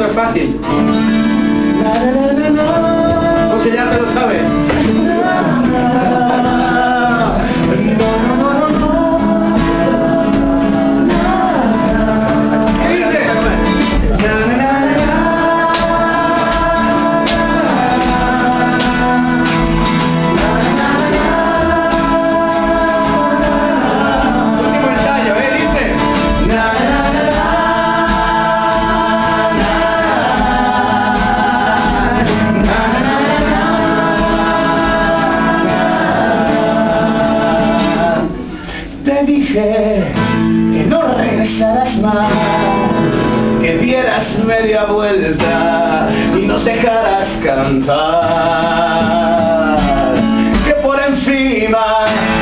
esto es fácil. La, la, la, que dieras media vuelta y nos dejaras cantar, que por encima